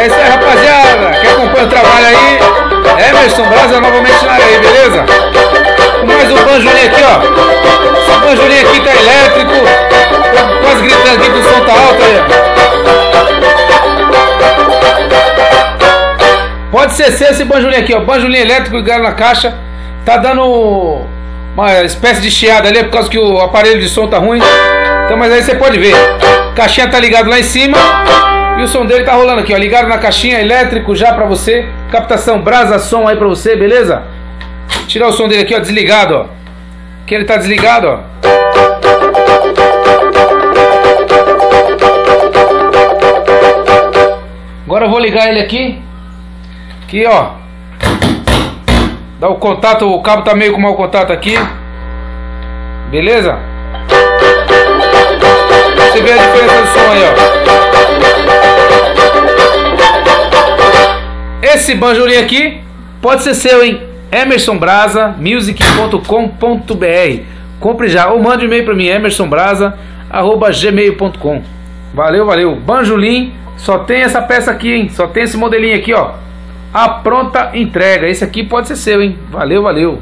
É isso aí, rapaziada. Quem acompanha o trabalho aí, Emerson Brasa novamente na área aí, beleza? Mais um banjolinho aqui, ó. Esse banjolinho aqui tá elétrico. Tô quase gritando aqui que o som tá alto aí. Pode ser esse banjolinho aqui, ó. Banjolinho elétrico ligado na caixa. Tá dando uma espécie de chiada ali por causa que o aparelho de som tá ruim. Então, mas aí você pode ver. Caixinha tá ligado lá em cima. E o som dele tá rolando aqui, ó. Ligado na caixinha, elétrico já pra você. Captação brasa som aí pra você, beleza? Tirar o som dele aqui, ó, desligado, ó. Que ele tá desligado, ó. Agora eu vou ligar ele aqui. Aqui, ó. Dá o contato, o cabo tá meio com mau contato aqui. Beleza? Esse banjolim aqui pode ser seu, hein? emersonbrasa.music.com.br Compre já ou mande um e-mail para mim, emersonbrasa.gmail.com Valeu, valeu. Banjolim, só tem essa peça aqui, hein? Só tem esse modelinho aqui, ó. A pronta entrega. Esse aqui pode ser seu, hein? Valeu, valeu.